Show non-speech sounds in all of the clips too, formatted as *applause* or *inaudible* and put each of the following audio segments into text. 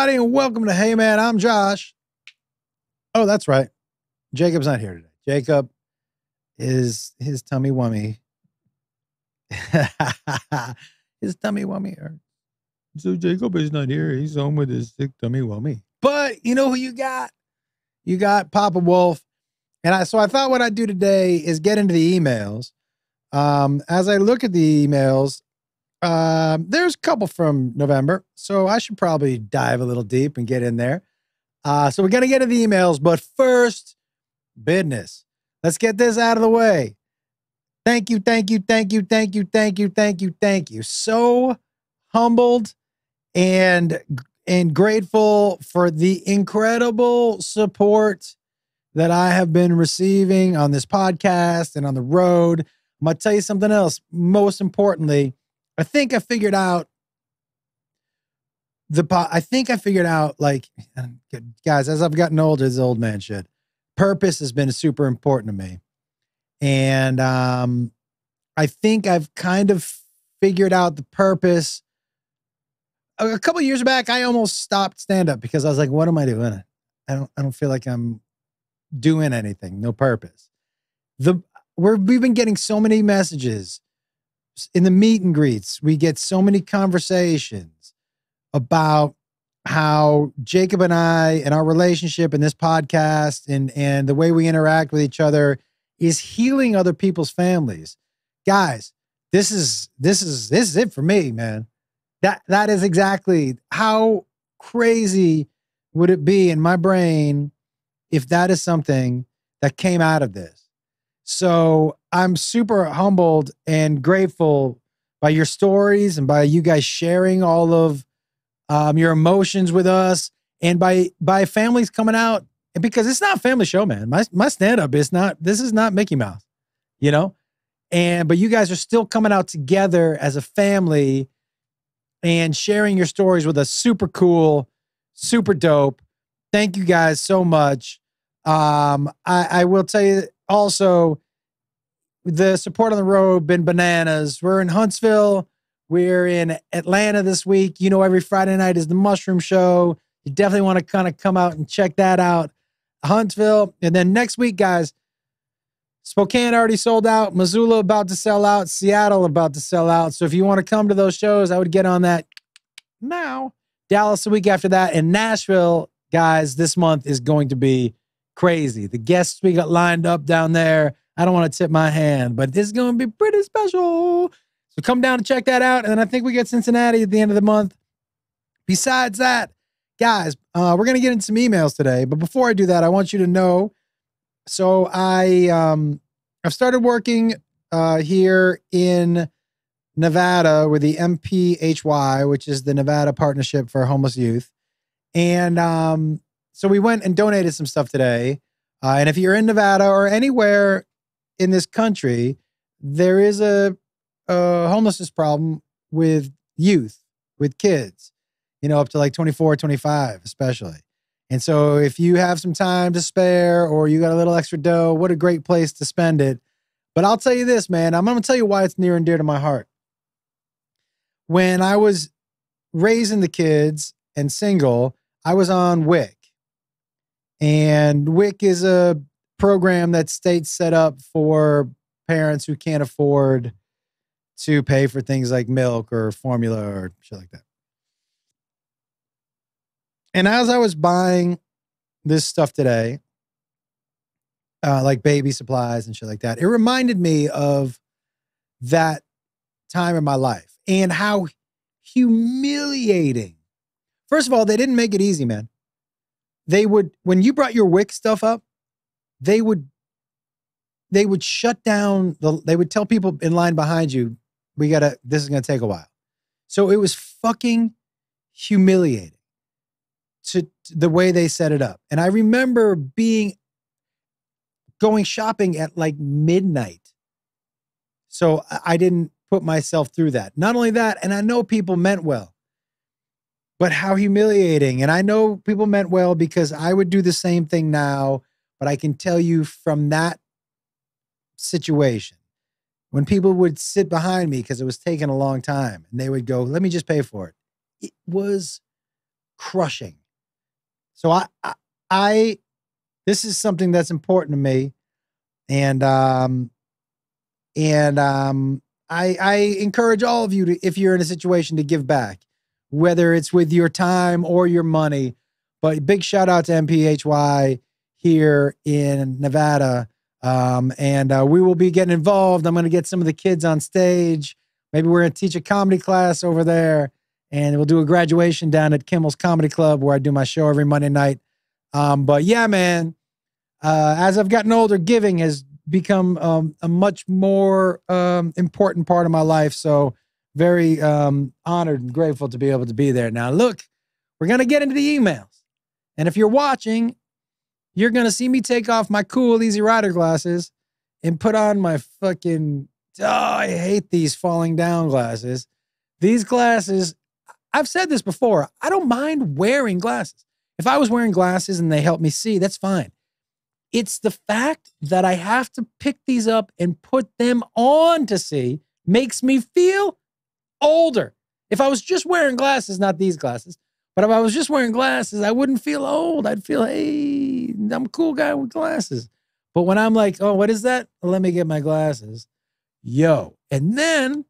everybody, and welcome to Hey Maaan. I'm Josh. Oh, that's right. Jacob's not here today. Jacob is his tummy wummy. *laughs* his tummy wummy. So Jacob is not here. He's home with his sick tummy wummy. But you know who you got? You got Papa Wolf. And I so I thought what I'd do today is get into the emails. Um, as I look at the emails, um, there's a couple from November, so I should probably dive a little deep and get in there. Uh, so we're gonna get to the emails, but first, business. Let's get this out of the way. Thank you, thank you, thank you, thank you, thank you, thank you, thank you. So humbled and and grateful for the incredible support that I have been receiving on this podcast and on the road. I'm gonna tell you something else. Most importantly, I think I figured out the po- I think I figured out like guys as I've gotten older, this old man shit. Purpose has been super important to me, and um, I think I've kind of figured out the purpose a couple years back, I almost stopped stand up because I was like, what am I doing? I don't I don't feel like I'm doing anything, no purpose. The we're we've been getting so many messages in the meet and greets. We get so many conversations about how Jacob and I and our relationship and this podcast and and the way we interact with each other is healing other people's families. Guys, this is this is this is it for me, man. That that is exactly how crazy would it be in my brain if that is something that came out of this. So I'm super humbled and grateful by your stories and by you guys sharing all of um, your emotions with us and by by families coming out because it's not a family show, man. My my stand up is not this is not Mickey Mouse, you know? And but you guys are still coming out together as a family and sharing your stories with us. Super cool, super dope. Thank you guys so much. Um, I, I will tell you also the support on the road been bananas. We're in Huntsville. We're in Atlanta this week. You know, every Friday night is the Mushroom Show. You definitely want to kind of come out and check that out. Huntsville. And then next week, guys, Spokane already sold out. Missoula about to sell out. Seattle about to sell out. So if you want to come to those shows, I would get on that now. Dallas the week after that. And Nashville, guys, this month is going to be crazy. The guests we got lined up down there. I don't want to tip my hand, but this is going to be pretty special. So come down and check that out. And then I think we get Cincinnati at the end of the month. Besides that, guys, uh, we're going to get into some emails today. But before I do that, I want you to know so I um I've started working uh here in Nevada with the NPHY, which is the Nevada Partnership for Homeless Youth. And um so we went and donated some stuff today. Uh, and if you're in Nevada or anywhere in this country, there is a, a homelessness problem with youth, with kids, you know, up to like 24, 25, especially. And so if you have some time to spare or you got a little extra dough, what a great place to spend it. But I'll tell you this, man, I'm going to tell you why it's near and dear to my heart. When I was raising the kids and single, I was on WIC. And WIC is a program that states set up for parents who can't afford to pay for things like milk or formula or shit like that. And as I was buying this stuff today, uh, like baby supplies and shit like that, it reminded me of that time in my life and how humiliating. First of all, they didn't make it easy, man. They would, when you brought your WIC stuff up, they would, they would shut down the, they would tell people in line behind you, we gotta, this is gonna take a while. So it was fucking humiliating to, to the way they set it up. And I remember being going shopping at like midnight. So I didn't put myself through that. Not only that, and I know people meant well, but how humiliating. And I know people meant well because I would do the same thing now, but I can tell you from that situation, when people would sit behind me because it was taking a long time and they would go, let me just pay for it. It was crushing. So I, I, I this is something that's important to me, and um, and um, I I encourage all of you to, if you're in a situation, to give back, whether it's with your time or your money. But big shout out to NPHY here in Nevada. Um, and uh, we will be getting involved. I'm going to get some of the kids on stage. Maybe we're going to teach a comedy class over there, and we'll do a graduation down at Kimmel's Comedy Club where I do my show every Monday night. Um, but yeah, man, uh, as I've gotten older, giving has become um, a much more um, important part of my life. So very um, honored and grateful to be able to be there. Now, look, we're going to get into the emails. And if you're watching, you're to see me take off my cool Easy Rider glasses and put on my fucking, oh, I hate these falling down glasses. These glasses, I've said this before, I don't mind wearing glasses. If I was wearing glasses and they helped me see, that's fine. It's the fact that I have to pick these up and put them on to see makes me feel older. If I was just wearing glasses, not these glasses, but if I was just wearing glasses, I wouldn't feel old. I'd feel, hey, I'm a cool guy with glasses. But when I'm like, oh, what is that? Let me get my glasses. Yo. And then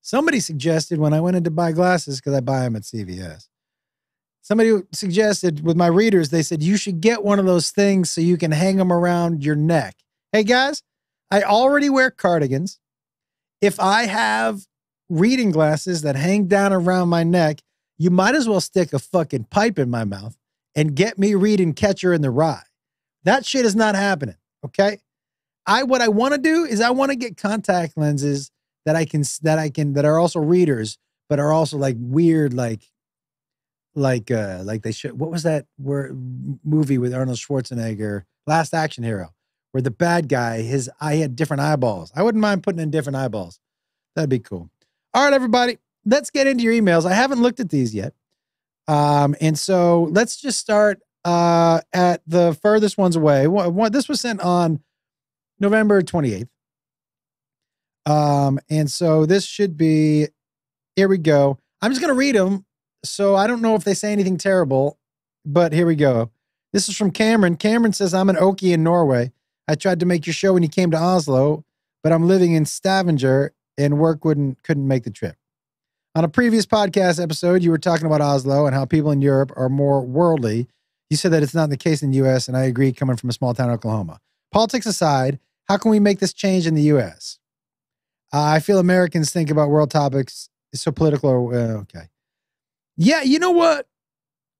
somebody suggested when I went in to buy glasses, because I buy them at CVS, somebody suggested with my readers, they said, you should get one of those things so you can hang them around your neck. Hey guys, I already wear cardigans. If I have reading glasses that hang down around my neck, you might as well stick a fucking pipe in my mouth and get me reading Catcher in the Rye. That shit is not happening. Okay. I what I want to do is I want to get contact lenses that I can that I can that are also readers, but are also like weird, like like uh like they should what was that word movie with Arnold Schwarzenegger, Last Action Hero, where the bad guy, his eye had different eyeballs. I wouldn't mind putting in different eyeballs. That'd be cool. All right, everybody, let's get into your emails. I haven't looked at these yet. Um, and so let's just start uh at the furthest ones away. This was sent on November 28th. Um, and so this should be here we go. I'm just gonna read them so I don't know if they say anything terrible, but here we go. This is from Cameron. Cameron says, I'm an Okie in Norway. I tried to make your show when you came to Oslo, but I'm living in Stavanger and work wouldn't couldn't make the trip. On a previous podcast episode, you were talking about Oslo and how people in Europe are more worldly. You said that it's not the case in the US, and I agree coming from a small town, Oklahoma. Politics aside, how can we make this change in the US? Uh, I feel Americans think about world topics it's so political. Uh, okay. Yeah, you know what?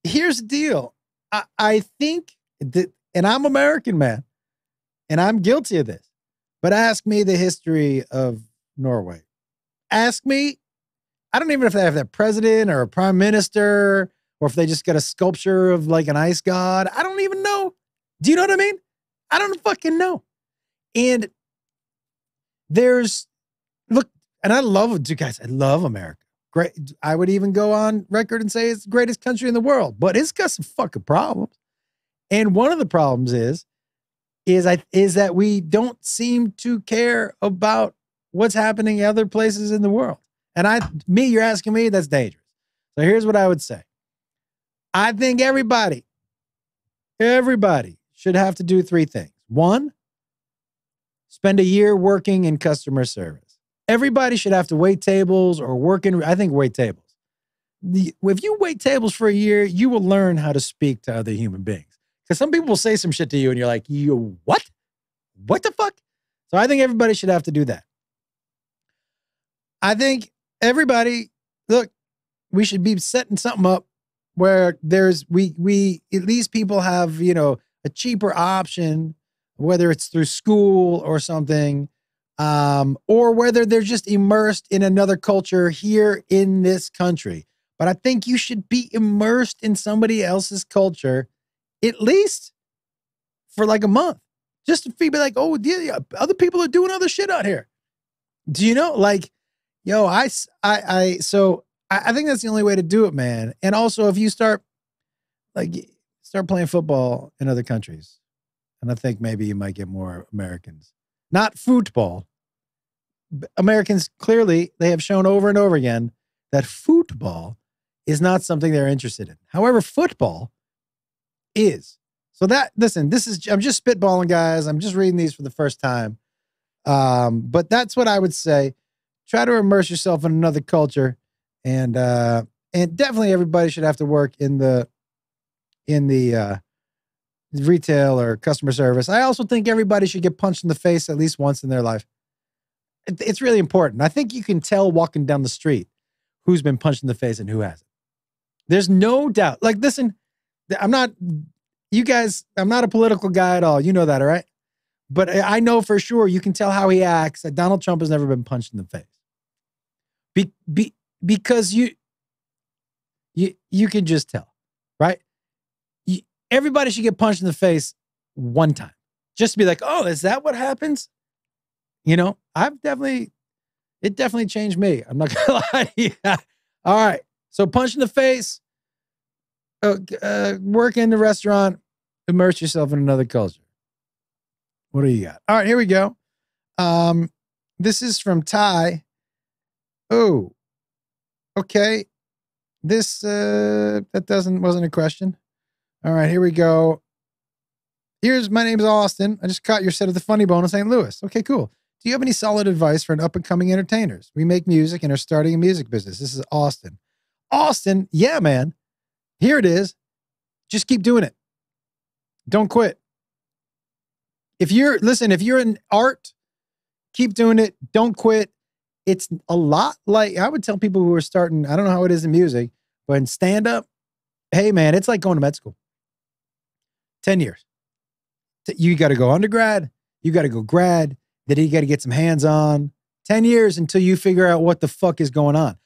Here's the deal. I, I think that, and I'm American, man, and I'm guilty of this. But ask me the history of Norway. Ask me. I don't even know if they have that president or a prime minister, or if they just got a sculpture of like an ice god. I don't even know. Do you know what I mean? I don't fucking know. And there's look, and I love, you guys, I love America great. I would even go on record and say it's the greatest country in the world, but it's got some fucking problems. And one of the problems is, is I is that we don't seem to care about what's happening in other places in the world. And I, me, you're asking me, that's dangerous. So here's what I would say. I think everybody, everybody should have to do three things. One, spend a year working in customer service everybody should have to wait tables or work in. I think wait tables. The, if you wait tables for a year, you will learn how to speak to other human beings. Because some people will say some shit to you, and you're like, "You what? What the fuck?" So I think everybody should have to do that. I think everybody look. We should be setting something up where there's we we at least people have you know a cheaper option, whether it's through school or something um, or whether they're just immersed in another culture here in this country. But I think you should be immersed in somebody else's culture at least for like a month, just to be like, oh, yeah, other people are doing other shit out here. Do you know? Like, yo, I, I, I so I, I think that's the only way to do it, man. And also, if you start like start playing football in other countries, and I think maybe you might get more Americans, not football, Americans clearly they have shown over and over again that football is not something they're interested in. However, football is. So that listen, this is I'm just spitballing, guys. I'm just reading these for the first time. Um, but that's what I would say. Try to immerse yourself in another culture, and uh, and definitely everybody should have to work in the in the uh, retail or customer service. I also think everybody should get punched in the face at least once in their life. It's really important. I think you can tell walking down the street who's been punched in the face and who hasn't. There's no doubt. Like, listen, I'm not, you guys, I'm not a political guy at all. You know that, all right? But I know for sure you can tell how he acts that Donald Trump has never been punched in the face. Be, be, because you, you, you can just tell, right? You, everybody should get punched in the face one time just to be like, oh, is that what happens? You know, I've definitely, it definitely changed me. I'm not *laughs* gonna lie. yeah. All right. So punch in the face, uh, uh, work in the restaurant, immerse yourself in another culture. What do you got? All right, here we go. Um, this is from Ty. Oh, okay. This uh that doesn't wasn't a question. All right, here we go. Here's my name's Austin. I just caught your set of the funny bone in St. Louis. Okay, cool. Do you have any solid advice for an up and coming entertainers? We make music and are starting a music business. This is Austin. Austin, yeah, man. Here it is. Just keep doing it. Don't quit. If you're, listen, if you're in art, keep doing it. Don't quit. It's a lot like I would tell people who are starting, I don't know how it is in music, but in stand up, hey, man, it's like going to med school 10 years. You got to go undergrad, you got to go grad, then you got to get some hands on. 10 years until you figure out what the fuck is going on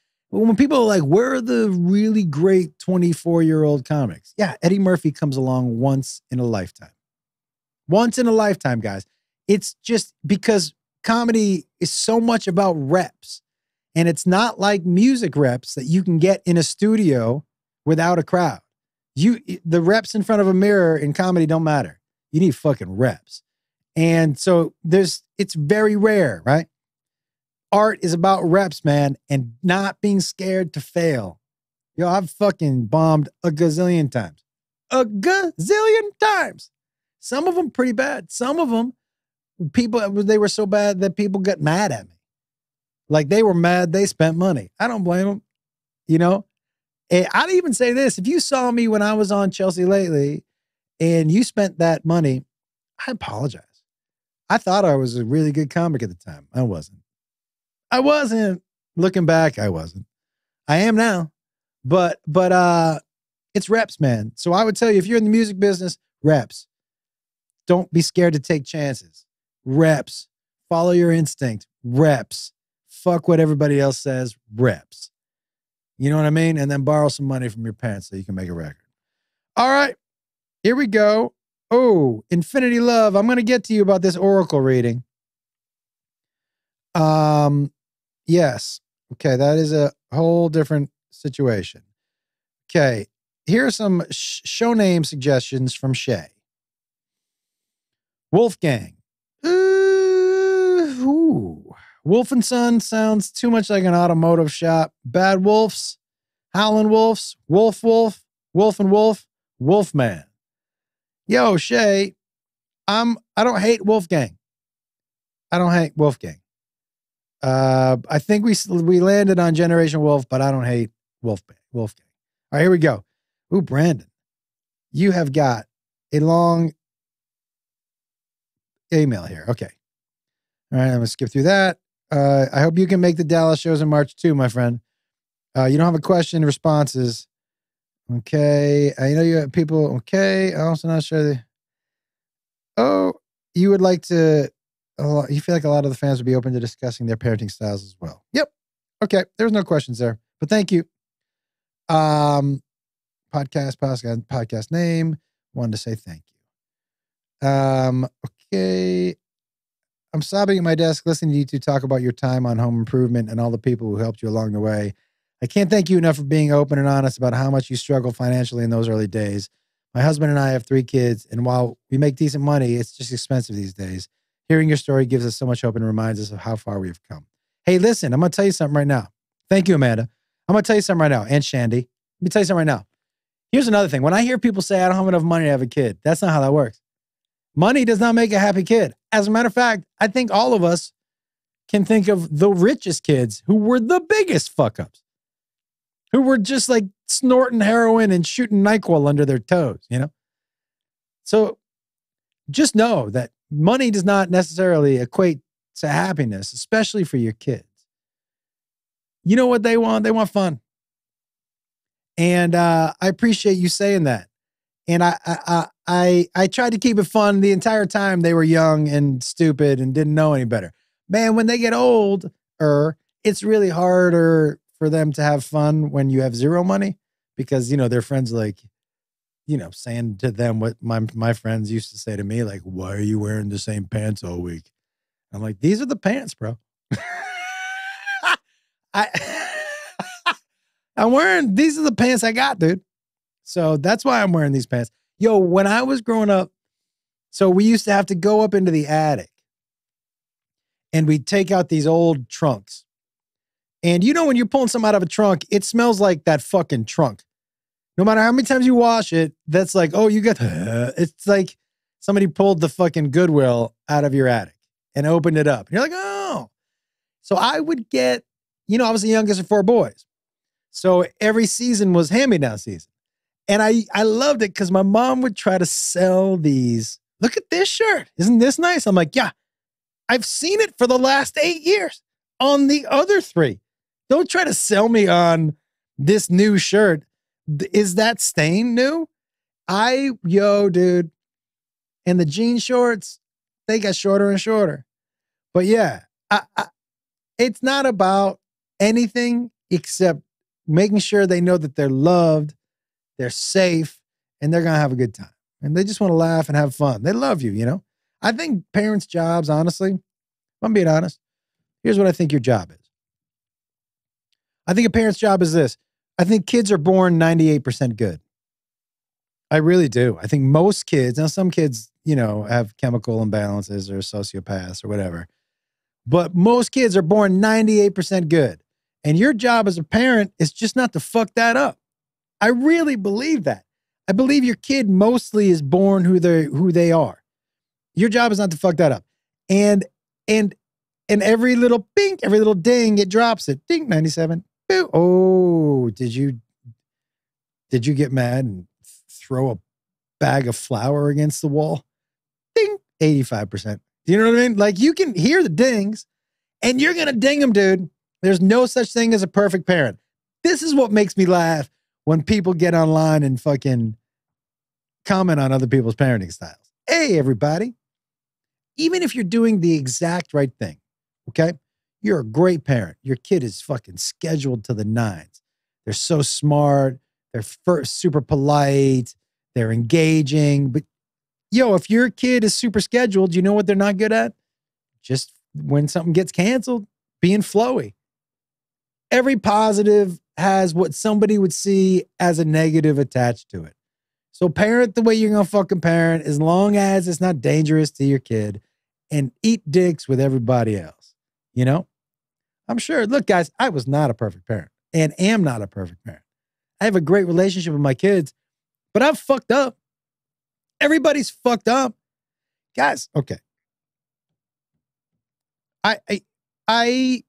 when people are like, where are the really great 24 year old comics? Yeah, Eddie Murphy comes along once in a lifetime. Once in a lifetime, guys. It's just because comedy is so much about reps. And it's not like music reps that you can get in a studio without a crowd. You the reps in front of a mirror in comedy don't matter. You need fucking reps. And so there's it's very rare, right? art is about reps, man, and not being scared to fail. Yo, I've fucking bombed a gazillion times. A gazillion times. Some of them pretty bad. Some of them, people, they were so bad that people got mad at me. Like they were mad they spent money. I don't blame them. You know, and I'd even say this if you saw me when I was on Chelsea Lately and you spent that money, I apologize. I thought I was a really good comic at the time. I wasn't. I wasn't. Looking back, I wasn't. I am now. But but uh it's reps, man. So I would tell you if you're in the music business, reps. Don't be scared to take chances. Reps. Follow your instinct. Reps. Fuck what everybody else says. Reps. You know what I mean? And then borrow some money from your parents so you can make a record. All right. Here we go. Oh, Infinity Love. I'm going to get to you about this Oracle reading. Um, Yes. Okay, that is a whole different situation. Okay, here are some sh- show name suggestions from Shay. Wolfgang. Wolf and Son sounds too much like an automotive shop. Bad Wolves, Howlin' Wolves, Wolf Wolf, Wolf and Wolf, Wolfman. Yo, Shay, I'm I don't hate Wolfgang. I don't hate Wolfgang. Uh, I think we we landed on Generation Wolf, but I don't hate Wolf Wolfgang. All right, here we go. Ooh, Brandon, you have got a long email here. Okay. All right, I'm gonna skip through that. Uh, I hope you can make the Dallas shows in March too, my friend. Uh, you don't have a question, responses. Okay. I know you have people. Okay. I'm also not sure. The, oh, you would like to you feel like a lot of the fans would be open to discussing their parenting styles as well. Yep. Okay. There's no questions there, but thank you. Um, podcast, podcast, podcast name. Wanted to say thank you. Um, okay. I'm sobbing at my desk listening to you two talk about your time on home improvement and all the people who helped you along the way. I can't thank you enough for being open and honest about how much you struggled financially in those early days. My husband and I have three kids, and while we make decent money, it's just expensive these days. Hearing your story gives us so much hope and reminds us of how far we have come. Hey, listen, I'm going to tell you something right now. Thank you, Amanda. I'm going to tell you something right now. And Shandy, Let me tell you something right now. Here's another thing. When I hear people say, I don't have enough money to have a kid, that's not how that works. Money does not make a happy kid. As a matter of fact, I think all of us can think of the richest kids who were the biggest fuck ups, who were just like snorting heroin and shooting NyQuil under their toes, you know? So just know that money does not necessarily equate to happiness, especially for your kids. You know what they want? They want fun. And uh, I appreciate you saying that. And I, I, I, I tried to keep it fun the entire time they were young and stupid and didn't know any better. Man, when they get older, it's really harder for them to have fun when you have zero money because you know their friends like, you know, saying to them what my my friends used to say to me, like, "Why are you wearing the same pants all week?" I'm like, "These are the pants, bro." *laughs* I *laughs* I'm wearing these are the pants I got, dude. So that's why I'm wearing these pants. Yo, when I was growing up, so we used to have to go up into the attic and we'd take out these old trunks. And you know, when you're pulling something out of a trunk, it smells like that fucking trunk. No matter how many times you wash it, that's like, oh, you got, *laughs* it's like somebody pulled the fucking Goodwill out of your attic and opened it up. And you're like, oh. So I would get, you know, I was the youngest of four boys. So every season was hand me down season. And I, I loved it because my mom would try to sell these. Look at this shirt. Isn't this nice? I'm like, yeah, I've seen it for the last eight years on the other three. Don't try to sell me on this new shirt. Is that stain new? I, yo, dude. And the jean shorts, they got shorter and shorter. But yeah, I, I, it's not about anything except making sure they know that they're loved, they're safe, and they're going to have a good time. And they just want to laugh and have fun. They love you, you know? I think parents' jobs, honestly, if I'm being honest, here's what I think your job is. I think a parent's job is this I think kids are born 98% good. I really do. I think most kids, now some kids, you know, have chemical imbalances or sociopaths or whatever, but most kids are born 98% good. And your job as a parent is just not to fuck that up. I really believe that. I believe your kid mostly is born who they who they are. Your job is not to fuck that up. And and and every little pink, every little ding, it drops it. Ding 97. Boo. Oh, did you did you get mad and throw a bag of flour against the wall? Ding, 85%. Do you know what I mean? Like you can hear the dings and you're gonna ding them, dude. There's no such thing as a perfect parent. This is what makes me laugh when people get online and fucking comment on other people's parenting styles. Hey, everybody. Even if you're doing the exact right thing, okay? You're a great parent. Your kid is fucking scheduled to the nines. They're so smart. They're first, super polite. They're engaging. But yo, if your kid is super scheduled, you know what they're not good at? Just when something gets canceled, being flowy every positive has what somebody would see as a negative attached to it. So parent the way you're gonna fucking parent, as long as it's not dangerous to your kid, and eat dicks with everybody else. You know, I'm sure. Look, guys, I was not a perfect parent, and am not a perfect parent. I have a great relationship with my kids, but I've fucked up. Everybody's fucked up, guys. Okay, I I I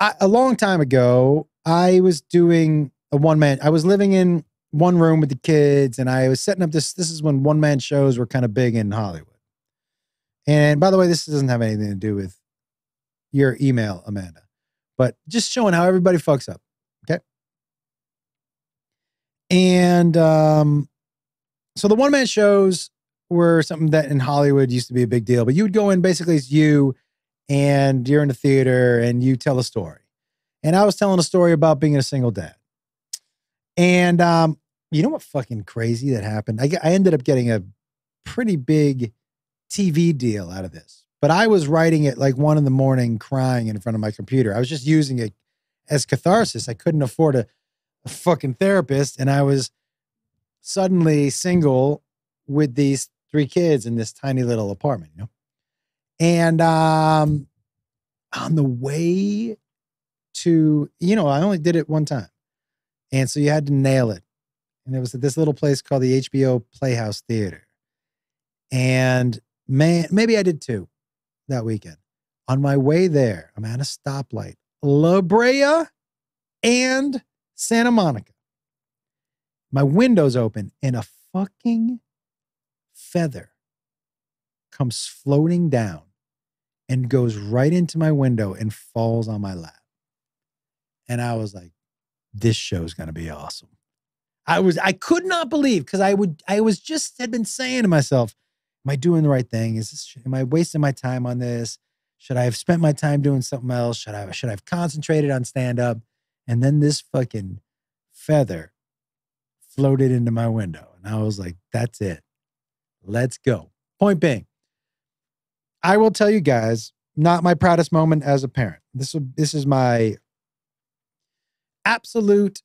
I, a long time ago, I was doing a one man. I was living in one room with the kids, and I was setting up this. This is when one man shows were kind of big in Hollywood. And by the way, this doesn't have anything to do with your email, Amanda, but just showing how everybody fucks up. Okay. And um, so the one man shows were something that in Hollywood used to be a big deal, but you would go in basically as you and you're in the theater and you tell a story. And I was telling a story about being a single dad. And um, you know what fucking crazy that happened? I, I ended up getting a pretty big TV deal out of this. But I was writing it like one in the morning, crying in front of my computer. I was just using it as catharsis. I couldn't afford a, a fucking therapist. And I was suddenly single with these three kids in this tiny little apartment, you know? And um, on the way to, you know, I only did it one time. And so you had to nail it. And it was at this little place called the HBO Playhouse Theater. And man, maybe I did too that weekend. On my way there, I'm at a stoplight, La Brea and Santa Monica. My window's open and a fucking feather comes floating down and goes right into my window and falls on my lap. And I was like, this show's going to be awesome. I was I could not believe because I would I was just had been saying to myself, am I doing the right thing? Is this am I wasting my time on this? Should I have spent my time doing something else? Should I should I have concentrated on stand up? And then this fucking feather floated into my window. And I was like, that's it. Let's go. Point being, I will tell you guys, not my proudest moment as a parent. This this is my absolute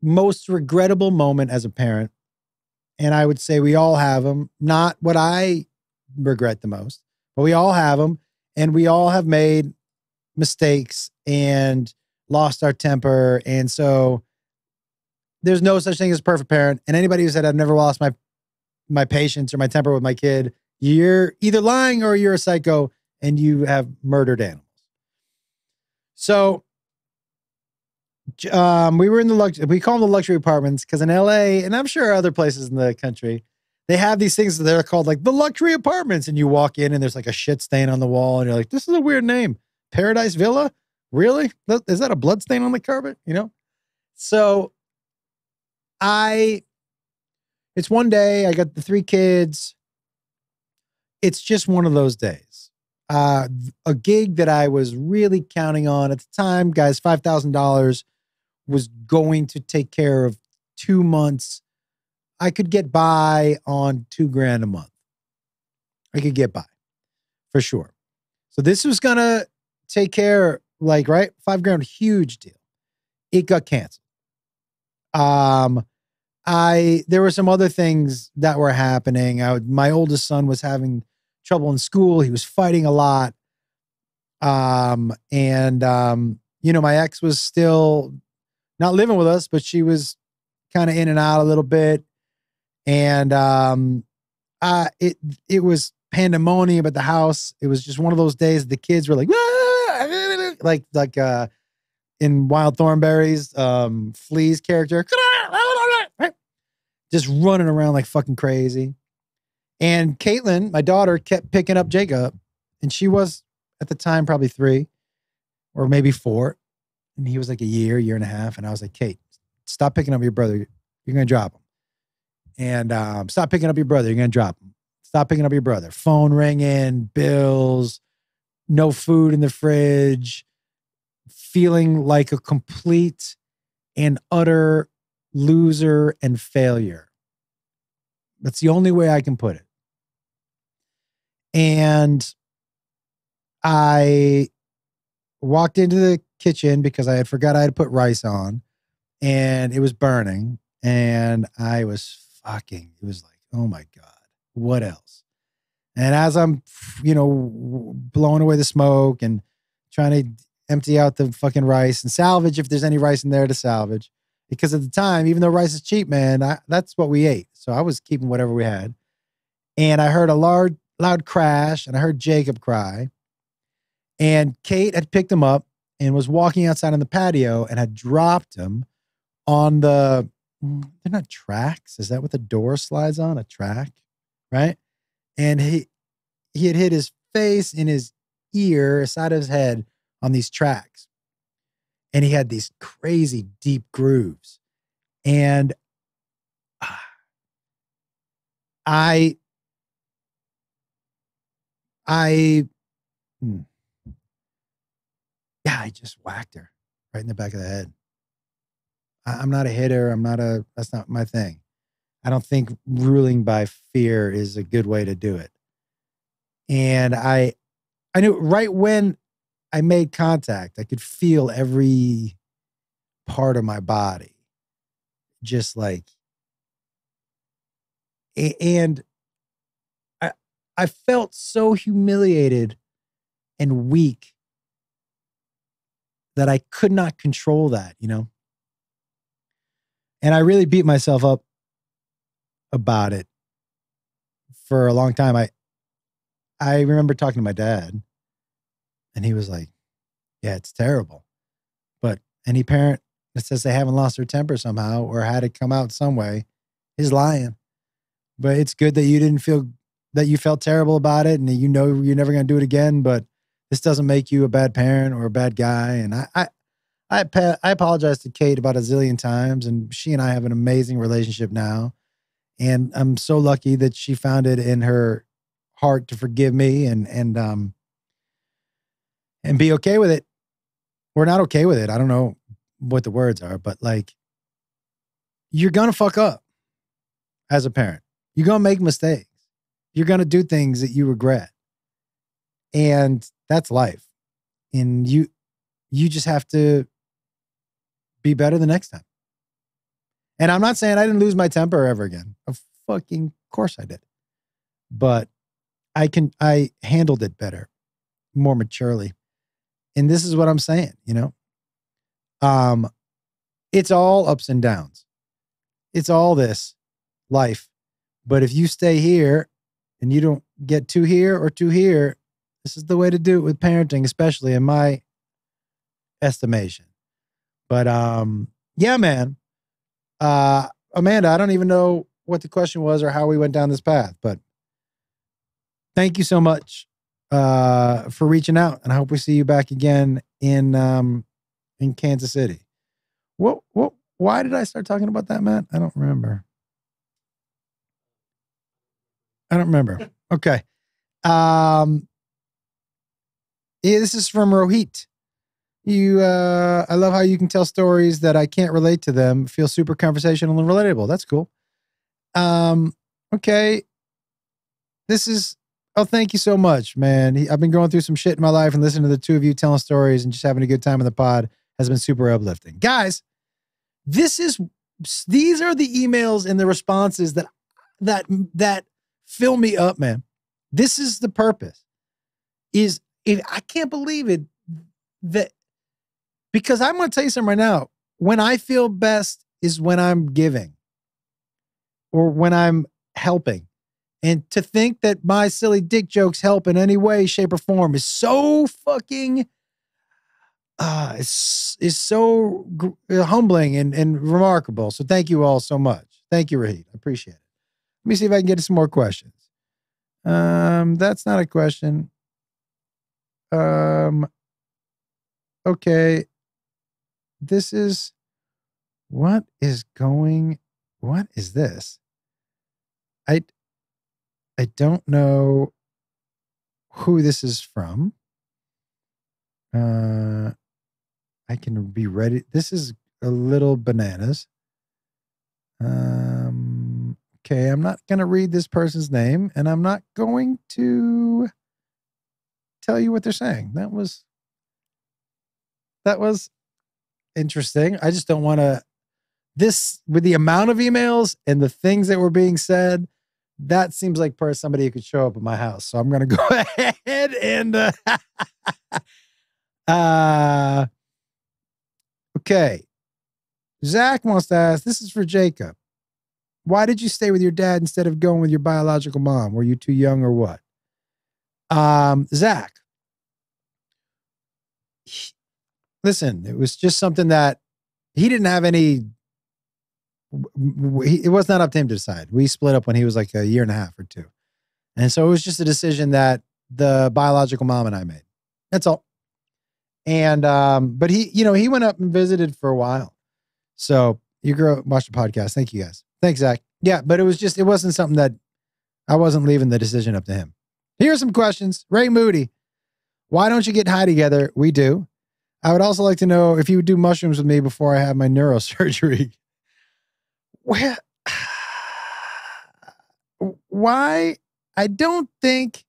most regrettable moment as a parent. And I would say we all have them. Not what I regret the most, but we all have them. And we all have made mistakes and lost our temper. And so there's no such thing as a perfect parent. And anybody who said I've never lost my my patience or my temper with my kid, you're either lying or you're a psycho and you have murdered animals. So um, we were in the luxury, we call them the luxury apartments because in LA, and I'm sure other places in the country, they have these things that are called like the luxury apartments. And you walk in and there's like a shit stain on the wall, and you're like, this is a weird name. Paradise Villa? Really? Is that a blood stain on the carpet? You know? So I, it's one day, I got the three kids. It's just one of those days. Uh, a gig that I was really counting on at the time, guys, $5,000 was going to take care of two months. I could get by on two grand a month. I could get by for sure. So this was going to take care, like, right? Five grand, huge deal. It got canceled. Um, I there were some other things that were happening. I, my oldest son was having trouble in school. He was fighting a lot. Um, and um, you know, my ex was still not living with us, but she was kind of in and out a little bit. And um it it was pandemonium at the house. It was just one of those days the kids were like like like uh in Wild Thornberrys, um Flea's character just running around like fucking crazy. And Caitlin, my daughter, kept picking up Jacob, and she was at the time probably three or maybe four and he was like a year, year and a half. And I was like, Kate, stop picking up your brother. You're going to drop him. And um, stop picking up your brother. You're going to drop him. Stop picking up your brother. Phone ringing, bills, no food in the fridge, feeling like a complete and utter loser and failure. That's the only way I can put it. And I walked into the kitchen because I had forgot I had put rice on and it was burning and I was fucking it was like oh my god what else and as I'm you know blowing away the smoke and trying to empty out the fucking rice and salvage if there's any rice in there to salvage because at the time even though rice is cheap man I, that's what we ate so I was keeping whatever we had and I heard a loud loud crash and I heard Jacob cry and Kate had picked him up and was walking outside on the patio and had dropped him on the they're not tracks. Is that what the door slides on? A track, right? And he he had hit his face in his ear, side of his head on these tracks. And he had these crazy deep grooves. And I I hmm yeah, I just whacked her right in the back of the head. I, am not a hitter. I'm not a, that's not my thing. I don't think ruling by fear is a good way to do it. And I, I knew right when I made contact, I could feel every part of my body just like, and I, I felt so humiliated and weak that I could not control that, you know? And I really beat myself up about it for a long time. I I remember talking to my dad and he was like, Yeah, it's terrible. But any parent that says they haven't lost their temper somehow or had it come out some way is lying. But it's good that you didn't feel that you felt terrible about it and you know you're never going to do it again. But this doesn't make you a bad parent or a bad guy. And I, I, I, I apologize to Kate about a zillion times, and she and I have an amazing relationship now. And I'm so lucky that she found it in her heart to forgive me and and um and be okay with it. We're not okay with it. I don't know what the words are, but like you're gonna fuck up as a parent. You're gonna make mistakes. You're gonna do things that you regret. And that's life. And you you just have to be better the next time. And I'm not saying I didn't lose my temper ever again. Of fucking course I did. But I can I handled it better, more maturely. And this is what I'm saying, you know. Um it's all ups and downs. It's all this life. But if you stay here and you don't get to here or to here, this is the way to do it with parenting, especially in my estimation. But um yeah, man. Uh Amanda, I don't even know what the question was or how we went down this path, but thank you so much uh, for reaching out, and I hope we see you back again in um, in Kansas City. What what? Why did I start talking about that, Matt? I don't remember. I don't remember. Okay. Um, yeah, this is from Rohit. You, uh, I love how you can tell stories that I can't relate to them. Feel super conversational and relatable. That's cool. Um, okay. This is Oh, thank you so much, man. I've been going through some shit in my life and listening to the two of you telling stories and just having a good time in the pod has been super uplifting. Guys, this is these are the emails and the responses that that that fill me up, man. This is the purpose. Is if I can't believe it that because I'm going to tell you something right now. When I feel best is when I'm giving or when I'm helping. And to think that my silly dick jokes help in any way, shape, or form is so fucking uh it's is so uh, humbling and, and remarkable. So thank you all so much. Thank you, Rohit. I appreciate it. Let me see if I can get some more questions. Um, that's not a question. Um, okay. This is what is going. What is this? I I don't know who this is from. Uh, I can be ready. This is a little bananas. Um, okay, I'm not going to read this person's name and I'm not going to tell you what they're saying. That was that was interesting. I just don't want to this with the amount of emails and the things that were being said that seems like per somebody who could show up at my house. So I'm gonna *laughs* go ahead and uh, *laughs* uh okay. Zach wants to ask, this is for Jacob. Why did you stay with your dad instead of going with your biological mom? Were you too young or what? Um, Zach. Listen, it was just something that he didn't have any it was not up to him to decide. We split up when he was like a year and a half or two. And so it was just a decision that the biological mom and I made. That's all. And um, but he, you know, he went up and visited for a while. So you girl watched the podcast. Thank you guys. Thanks, Zach. Yeah, but it was just it wasn't something that I wasn't leaving the decision up to him. Here's some questions. Ray Moody. Why don't you get high together? We do. I would also like to know if you would do mushrooms with me before I have my neurosurgery. *laughs* Well, why? I don't think.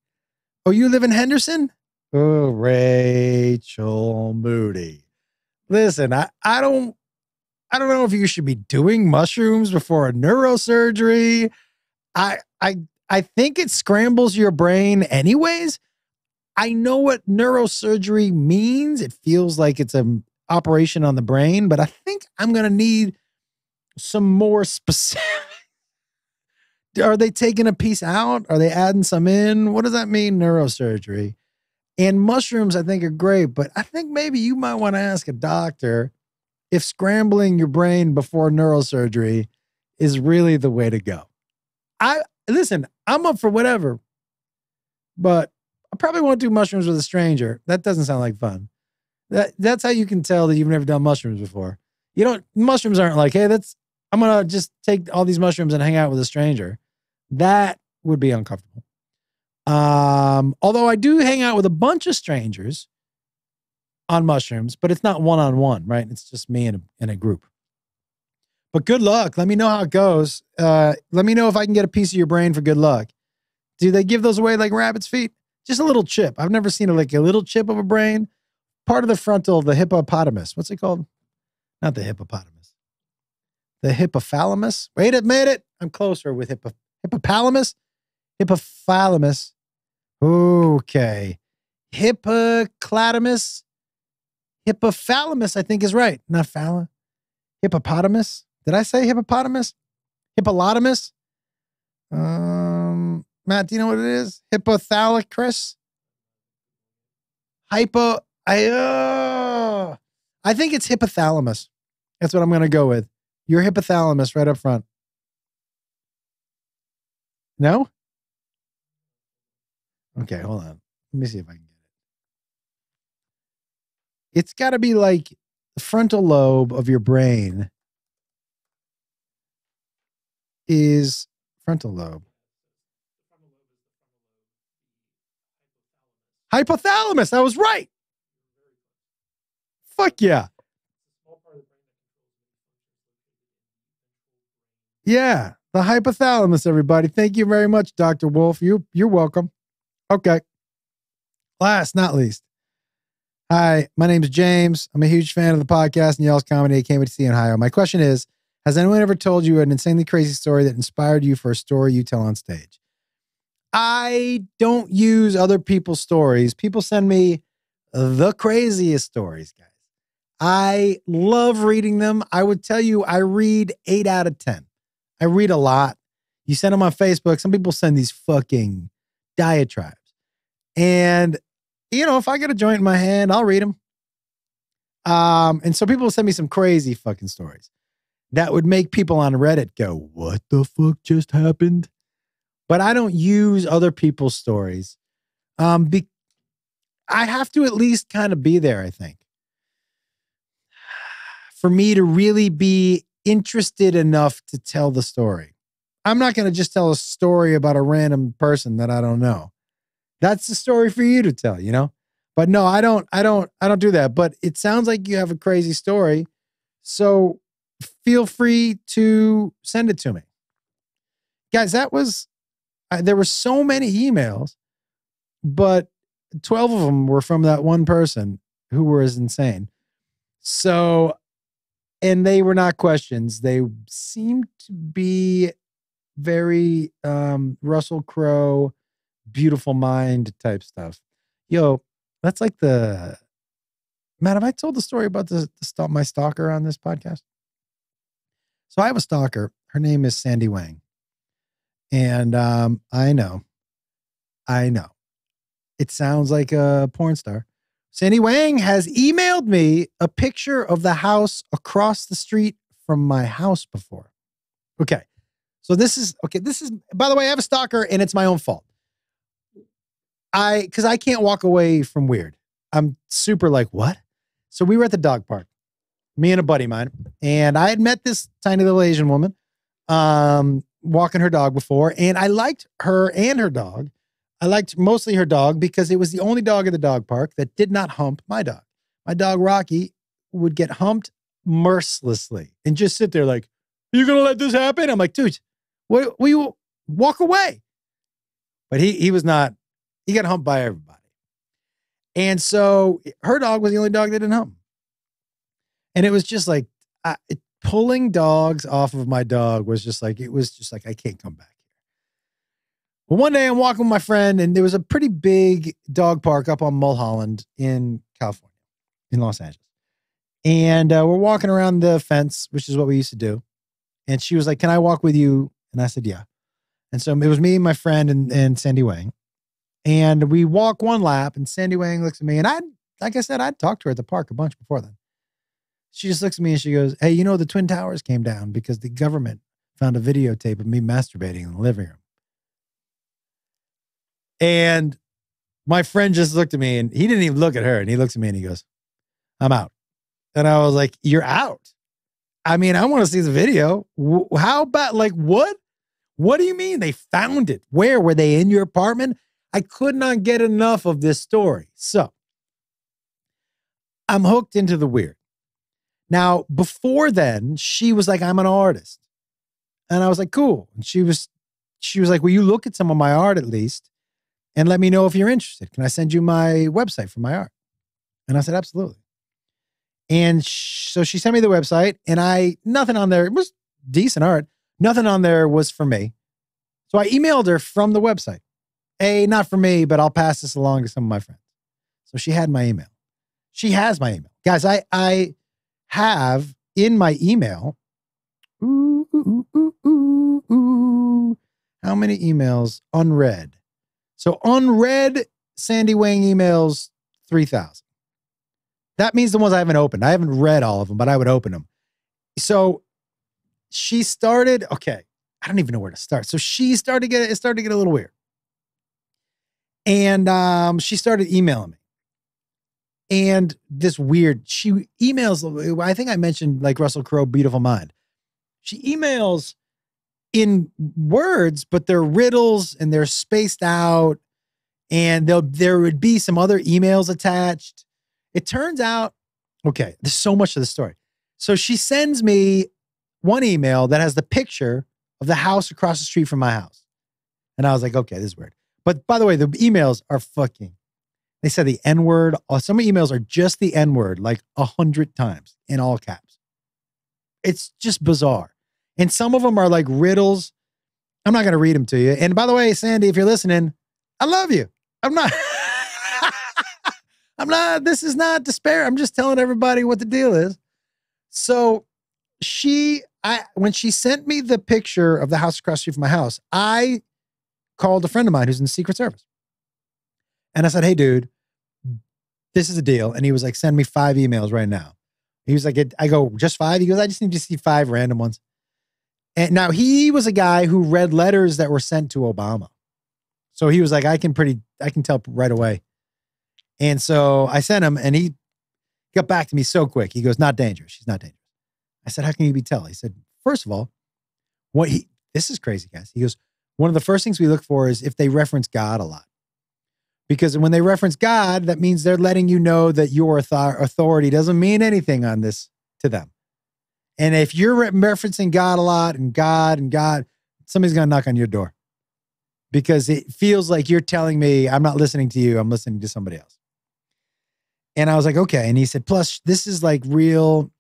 Oh, you live in Henderson? Oh, Rachel Moody. Listen, I, I don't I don't know if you should be doing mushrooms before a neurosurgery. I I I think it scrambles your brain anyways. I know what neurosurgery means. It feels like it's an operation on the brain, but I think I'm going to need some more specific. Are they taking a piece out? Are they adding some in? What does that mean, neurosurgery? And mushrooms, I think, are great, but I think maybe you might want to ask a doctor if scrambling your brain before neurosurgery is really the way to go. I listen, I'm up for whatever, but I probably won't do mushrooms with a stranger. That doesn't sound like fun. That that's how you can tell that you've never done mushrooms before. You don't mushrooms aren't like, hey, that's I'm gonna just take all these mushrooms and hang out with a stranger. That would be uncomfortable. Um, although I do hang out with a bunch of strangers on mushrooms, but it's not one on one, right? It's just me and a, and a group. But good luck. Let me know how it goes. Uh, let me know if I can get a piece of your brain for good luck. Do they give those away like rabbit's feet? Just a little chip. I've never seen a, like a little chip of a brain. Part of the frontal, the hippopotamus. What's it called? Not the hippopotamus. The hypothalamus. Wait a minute. I'm closer with hippo, hippopalamus. Hypothalamus. Okay. Hippocladamus. Hypothalamus, I think is right. Not phala. Hippopotamus. Did I say hippopotamus? Hippolotamus? Um, Matt, do you know what it is? Hippothalacris? Hypo. I, uh, I think it's hypothalamus. That's what I'm going to go with. Your hypothalamus right up front. No? Okay, hold on. Let me see if I can get it. It's got to be like the frontal lobe of your brain is frontal lobe. Hypothalamus. I was right. Fuck yeah. Yeah, the hypothalamus, everybody. Thank you very much, Dr. Wolf. You you're welcome. Okay. Last, not least. Hi, my name is James. I'm a huge fan of the podcast and y'all's comedy. I came to see in Ohio. My question is Has anyone ever told you an insanely crazy story that inspired you for a story you tell on stage? I don't use other people's stories. People send me the craziest stories, guys. I love reading them. I would tell you, I read eight out of 10. I read a lot. You send them on Facebook. Some people send these fucking diatribes. And, you know, if I get a joint in my hand, I'll read them. Um, and so people send me some crazy fucking stories that would make people on Reddit go, What the fuck just happened? But I don't use other people's stories. Um, be- I have to at least kind of be there, I think. *sighs* For me to really be interested enough to tell the story. I'm not going to just tell a story about a random person that I don't know. That's the story for you to tell, you know? But no, I don't I don't I don't do that, but it sounds like you have a crazy story. So feel free to send it to me. Guys, that was uh, there were so many emails, but 12 of them were from that one person who was insane. So and they were not questions. They seemed to be very um, Russell Crowe, beautiful mind type stuff. Yo, that's like the man. Have I told the story about the, the my stalker on this podcast? So I have a stalker. Her name is Sandy Wang, and um, I know, I know, it sounds like a porn star. Sandy Wang has emailed me a picture of the house across the street from my house before. Okay. So this is okay. This is, by the way, I have a stalker and it's my own fault. I, because I can't walk away from weird. I'm super like, what? So we were at the dog park, me and a buddy of mine, and I had met this tiny little Asian woman um, walking her dog before, and I liked her and her dog. I liked mostly her dog because it was the only dog at the dog park that did not hump my dog. My dog Rocky would get humped mercilessly and just sit there like, "Are you gonna let this happen?" I'm like, "Dude, what? Walk away?" But he he was not. He got humped by everybody, and so her dog was the only dog that didn't hump. And it was just like I, pulling dogs off of my dog was just like it was just like I can't come back. Well, one day I'm walking with my friend, and there was a pretty big dog park up on Mulholland in California, in Los Angeles. And uh, we're walking around the fence, which is what we used to do. And she was like, Can I walk with you? And I said, Yeah. And so it was me, and my friend, and, and Sandy Wang. And we walk one lap, and Sandy Wang looks at me. And I, like I said, I'd talked to her at the park a bunch before then. She just looks at me and she goes, Hey, you know, the Twin Towers came down because the government found a videotape of me masturbating in the living room. And my friend just looked at me and he didn't even look at her. And he looks at me and he goes, I'm out. And I was like, You're out. I mean, I want to see the video. How about like what? What do you mean they found it? Where were they in your apartment? I could not get enough of this story. So I'm hooked into the weird. Now, before then, she was like, I'm an artist. And I was like, cool. And she was, she was like, Will you look at some of my art at least and let me know if you're interested? Can I send you my website for my art? And I said, absolutely. And sh- so she sent me the website, and I, nothing on there, it was decent art. Nothing on there was for me. So I emailed her from the website. A, not for me, but I'll pass this along to some of my friends. So she had my email. She has my email. Guys, I I have in my email. Ooh, ooh, ooh, ooh, ooh, How many emails unread? So unread Sandy Wang emails 3,000. That means the ones I haven't opened. I haven't read all of them, but I would open them. So she started, okay, I don't even know where to start. So she started to get it started to get a little weird. And um, she started emailing me. And this weird, she emails, I think I mentioned like Russell Crowe, Beautiful Mind. She emails in words, but they're riddles and they're spaced out. And there there would be some other emails attached. It turns out, okay, there's so much of the story. So she sends me one email that has the picture of the house across the street from my house. And I was like, okay, this is weird. But by the way, the emails are fucking, they said the N word. Uh, some emails are just the N word, like a hundred times in all caps. It's just bizarre. And some of them are like riddles. I'm not going to read them to you. And by the way, Sandy, if you're listening, I love you. I'm not. *laughs* I'm not, this is not despair. I'm just telling everybody what the deal is. So she, I, when she sent me the picture of the house across the street from my house, I called a friend of mine who's in the Secret Service. And I said, Hey, dude, this is a deal. And he was like, Send me five emails right now. He was like, I go, Just five? He goes, I just need to see five random ones. And now he was a guy who read letters that were sent to Obama. So he was like, I can pretty, I can tell right away. And so I sent him and he got back to me so quick. He goes, not dangerous. She's not dangerous. I said, how can you be tell? He said, first of all, what he, this is crazy, guys. He goes, one of the first things we look for is if they reference God a lot. Because when they reference God, that means they're letting you know that your authority doesn't mean anything on this to them. And if you're referencing God a lot and God and God, somebody's going to knock on your door because it feels like you're telling me, I'm not listening to you, I'm listening to somebody else. And I was like, okay. And he said, plus, this is like real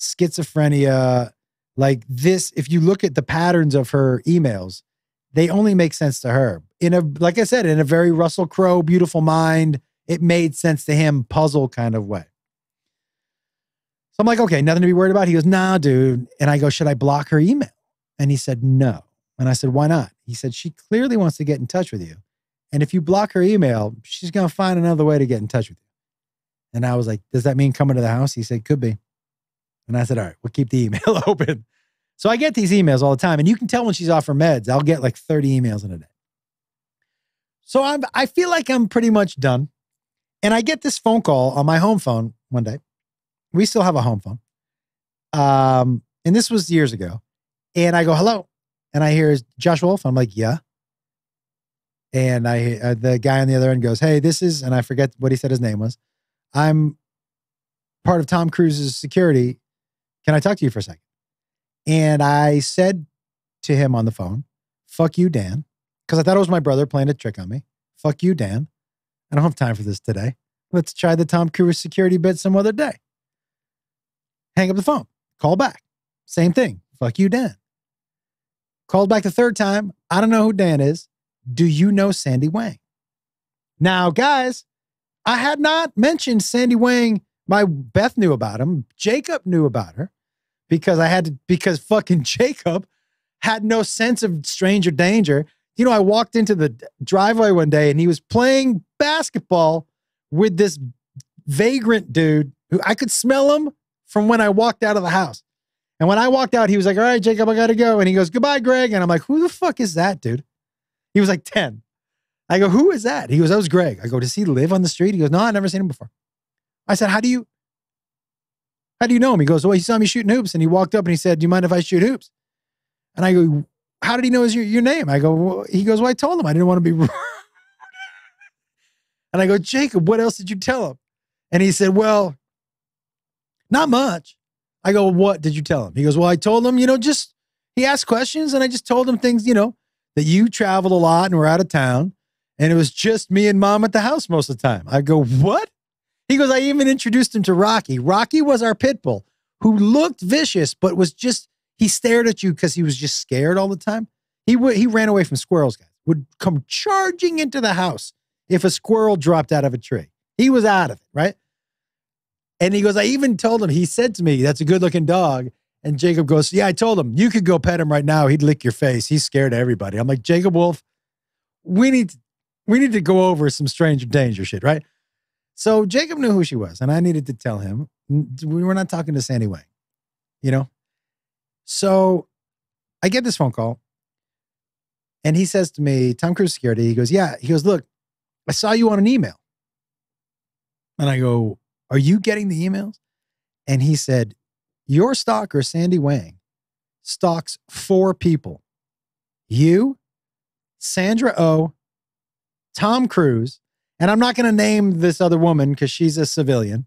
schizophrenia. Like this, if you look at the patterns of her emails, they only make sense to her. In a, like I said, in a very Russell Crowe, beautiful mind, it made sense to him, puzzle kind of way. So I'm like, okay, nothing to be worried about. He goes, nah, dude. And I go, should I block her email? And he said, no. And I said, why not? He said, she clearly wants to get in touch with you. And if you block her email, she's going to find another way to get in touch with you. And I was like, does that mean coming to the house? He said, could be. And I said, all right, we'll keep the *laughs* email open. So I get these emails all the time. And you can tell when she's off her meds. I'll get like 30 emails in a day. So I'm, I feel like I'm pretty much done. And I get this phone call on my home phone one day we still have a home phone. Um, and this was years ago. And I go, hello. And I hear Josh Wolf. I'm like, yeah. And I, uh, the guy on the other end goes, hey, this is, and I forget what he said his name was. I'm part of Tom Cruise's security. Can I talk to you for a second? And I said to him on the phone, fuck you, Dan. Because I thought it was my brother playing a trick on me. Fuck you, Dan. I don't have time for this today. Let's try the Tom Cruise security bit some other day. Hang up the phone. Call back. Same thing. Fuck you, Dan. Called back the third time. I don't know who Dan is. Do you know Sandy Wang? Now, guys, I had not mentioned Sandy Wang. My Beth knew about him. Jacob knew about her because I had to because fucking *laughs* Jacob had no sense of stranger danger. You know, I walked into the driveway one day and he was playing basketball with this vagrant dude who I could smell him from when I walked out of the house. And when I walked out, he was like, All right, Jacob, I gotta go. And he goes, Goodbye, Greg. And I'm like, Who the fuck is that, dude? He was like 10. I go, Who is that? He goes, That was Greg. I go, Does he live on the street? He goes, No, I've never seen him before. I said, How do you how do you know him? He goes, Well, he saw me shooting hoops. And he walked up and he said, Do you mind if I shoot hoops? And I go, How did he know his your, your name? I go, well, he goes, Well, I told him I didn't want to be *laughs* and I go, Jacob, what else did you tell him? And he said, Well, not much. I go, What did you tell him? He goes, Well, I told him, you know, just he asked questions and I just told him things, you know, that you traveled a lot and were out of town. And it was just me and mom at the house most of the time. I go, What? He goes, I even introduced him to Rocky. Rocky was our pit bull who looked vicious, but was just, he stared at you because he was just scared all the time. He would, he ran away from squirrels, guys, would come charging into the house if a squirrel dropped out of a tree. He was out of it, right? And he goes, I even told him, he said to me, that's a good looking dog. And Jacob goes, Yeah, I told him you could go pet him right now. He'd lick your face. He's scared of everybody. I'm like, Jacob Wolf, we need we need to go over some stranger danger shit, right? So Jacob knew who she was, and I needed to tell him we were not talking to Sandy Wang, you know? So I get this phone call, and he says to me, Tom Cruise security, he goes, Yeah. He goes, Look, I saw you on an email. And I go, Are you getting the emails? And he said, Your stalker, Sandy Wang, stalks four people you, Sandra O, oh, Tom Cruise, and I'm not going to name this other woman because she's a civilian,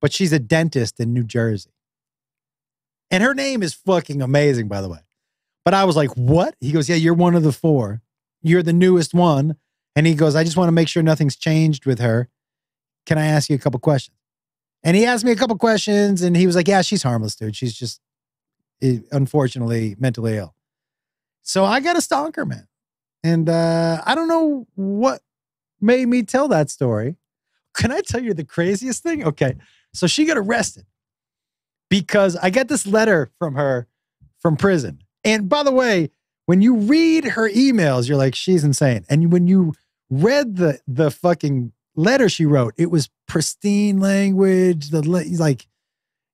but she's a dentist in New Jersey. And her name is fucking amazing, by the way. But I was like, what? He goes, yeah, you're one of the four. You're the newest one. And he goes, I just want to make sure nothing's changed with her. Can I ask you a couple questions? And he asked me a couple questions and he was like, yeah, she's harmless, dude. She's just eh, unfortunately mentally ill. So I got a stalker, man. And uh, I don't know what made me tell that story. Can I tell you the craziest thing? Okay. So she got arrested because I got this letter from her from prison. And by the way, when you read her emails, you're like, she's insane. And when you read the the fucking letter she wrote, it was pristine language. The like,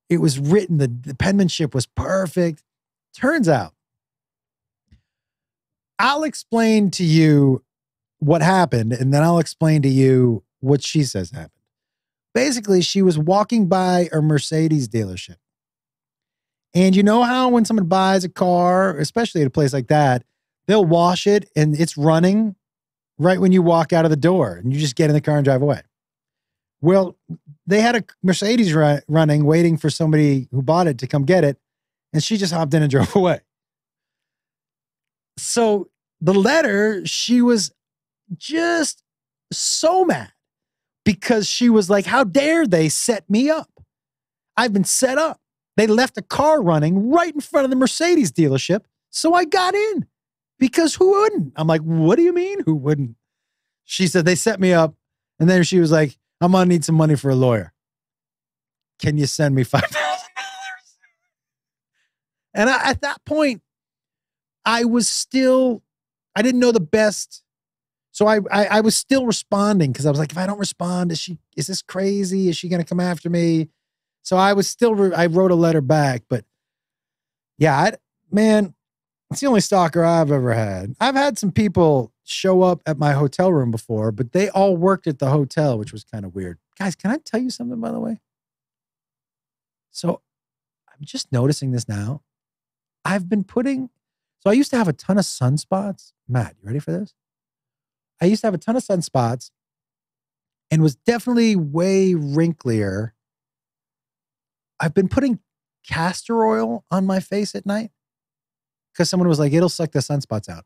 it was written. The, the penmanship was perfect. Turns out, I'll explain to you what happened, and then I'll explain to you what she says happened. Basically, she was walking by a Mercedes dealership. And you know how when someone buys a car, especially at a place like that, they'll wash it and it's running right when you walk out of the door and you just get in the car and drive away. Well, they had a Mercedes running, waiting for somebody who bought it to come get it. And she just hopped in and *laughs* drove away. So the letter, she was just so mad because she was like, How dare they set me up? I've been set up. They left a car running right in front of the Mercedes dealership. So I got in because who wouldn't? I'm like, What do you mean? Who wouldn't? She said, They set me up. And then she was like, I'm going to need some money for a lawyer. Can you send me $5,000? And I, at that point, I was still, I didn't know the best so I, I, I was still responding because I was like, if I don't respond, is she is this crazy? Is she going to come after me? So I was still I wrote a letter back, but yeah, I, man, it's the only stalker I've ever had. I've had some people show up at my hotel room before, but they all worked at the hotel, which was kind of weird. Guys, can I tell you something by the way? So I'm just noticing this now. I've been putting so I used to have a ton of sunspots. Matt, you ready for this? I used to have a ton of sunspots and was definitely way wrinklier. I've been putting castor oil on my face at night because someone was like, it'll suck the sunspots out.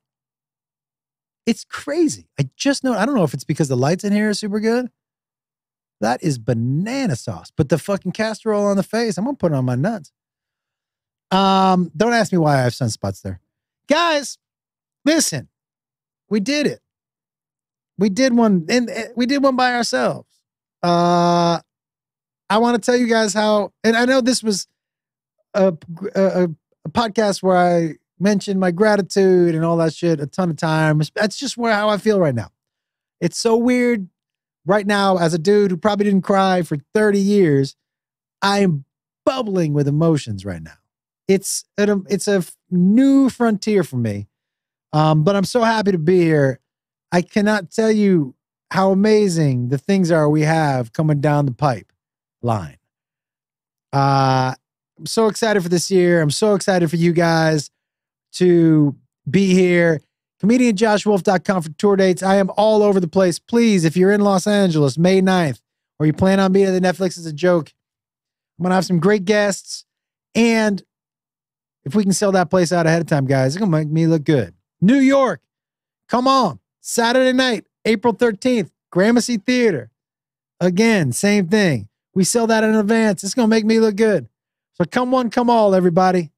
It's crazy. I just know, I don't know if it's because the lights in here are super good. That is banana sauce. But the fucking castor oil on the face, I'm gonna put it on my nuts. Um, don't ask me why I have sunspots there. Guys, listen, we did it. We did one, and we did one by ourselves. Uh, I want to tell you guys how, and I know this was a, a, a podcast where I mention my gratitude and all that shit a ton of times. That's just where how I feel right now. It's so weird right now as a dude who probably didn't cry for 30 years. I am bubbling with emotions right now. It's a, it's a new frontier for me. Um, but I'm so happy to be here. I cannot tell you how amazing the things are we have coming down the pipe line. Uh, I'm so excited for this year. I'm so excited for you guys to be here. ComedianJoshWolf.com for tour dates. I am all over the place. Please, if you're in Los Angeles, May 9th, or you plan on being at the Netflix Is A Joke, I'm going to have some great guests. And if we can sell that place out ahead of time, guys, it's going to make me look good. New York, come on. Saturday night, April 13th, Gramercy Theater. Again, same thing. We sell that in advance. It's going to make me look good. So come one, come all, everybody.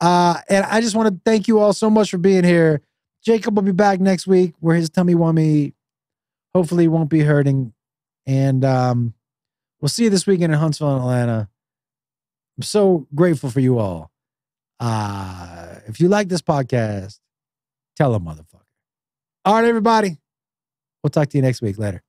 Uh, and I just want to thank you all so much for being here. Jacob will be back next week where his tummy wummy hopefully won't be hurting. And um, we'll see you this weekend in Huntsville and Atlanta. I'm so grateful for you all. Uh, if you like this podcast, tell a motherfucker. All right, everybody. We'll talk to you next week. Later.